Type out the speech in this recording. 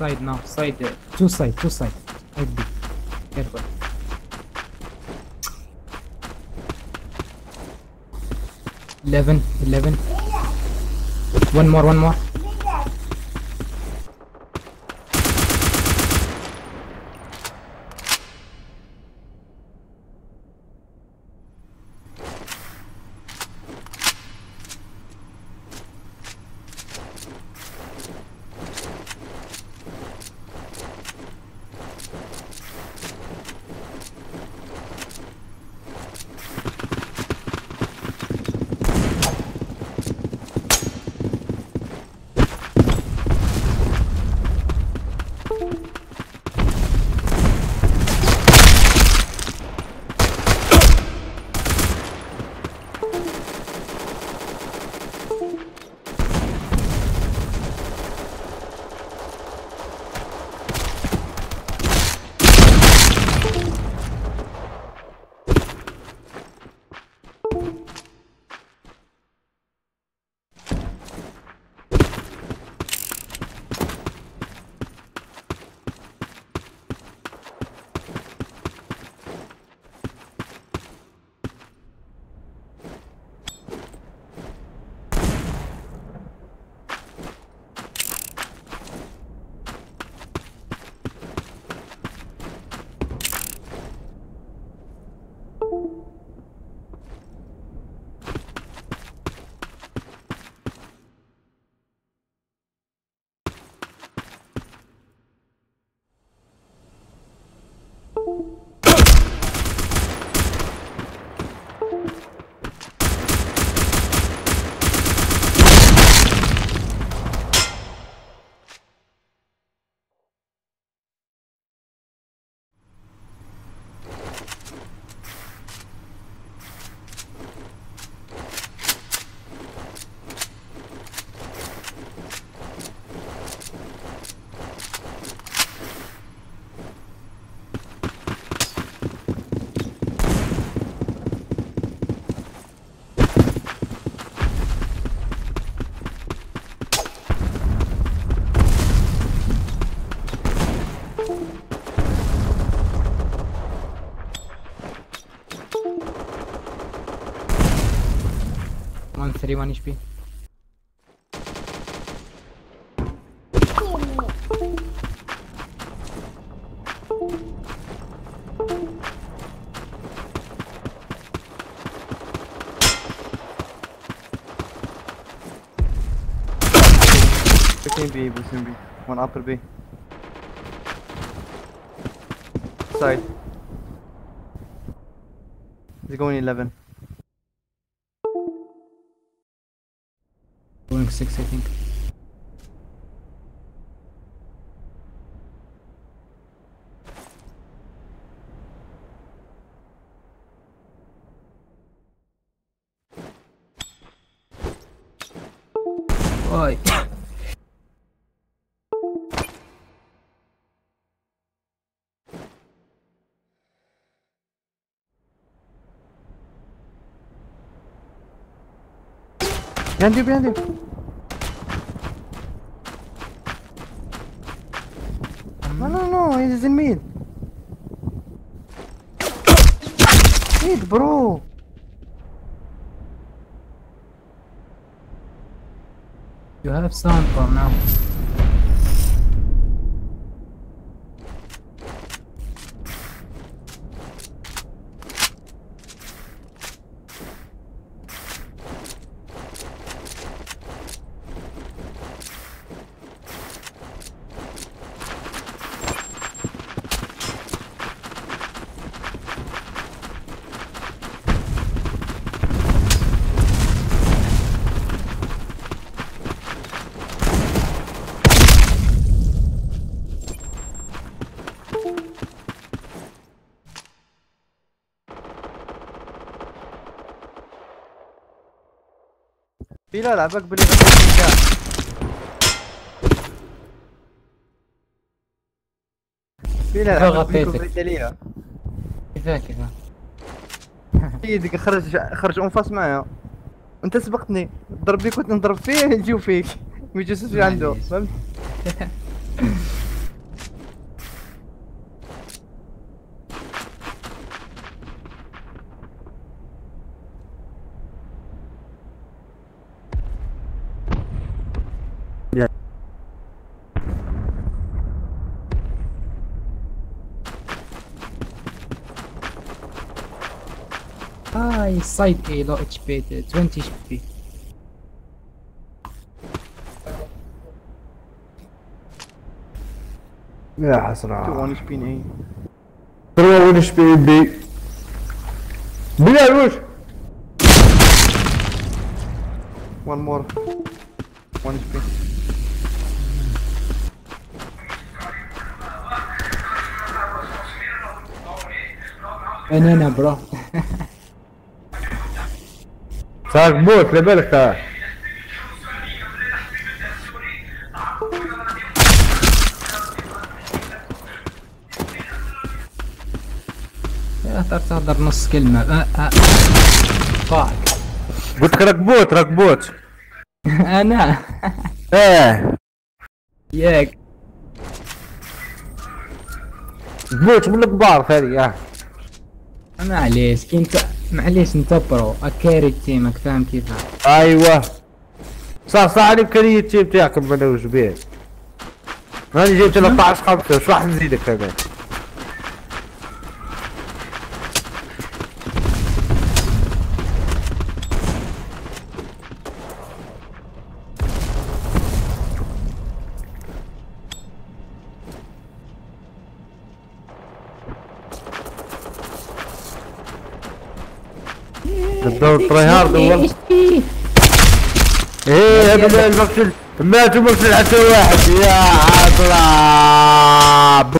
side now. Side. Uh, two side. Two side. Side B. Careful. Eleven. Eleven. One more. One more. One three. One HP. Pushing B, pushing B. One upper B. Side. He's going 11. Going six, I think. Oi. Behind you, behind you. No, no, no, he's in mid. Mid, bro. You have sound for now. بلا لعبك بلي غتموت كاع بلا لعبك بلي كبريت عليا خرج خرج اونفاس معايا. أنت سبقتني. ضرب بيك كنت نضرب فيه نجيو فيك. ما يجوزش عنده. فهمت؟ هاي السايد اي لو اتش بي 20 اتش بي يا تو حسرة وان اتش بي اي ترى وش بي بي بلا وش وان مور وان اتش بي بنانا برو صار موت لبلك تقدر تهضر نص كلمة. فاك قلت لك راك بوت راك بوت أنا. آه ياك. بوت من الكبار هذه آه. عليه عليك. كي أنت معليش انت برو أكاري تيمك فاهم كيف أيوه. صار صار على امكانيه تجيب تاعكم من وجبين راني جبت 13 خمسة وش راح نزيدك أنا الدور تراي هارد والله. إيه هذا المقتل ماتوا مقتل حتى واحد. يا عطلة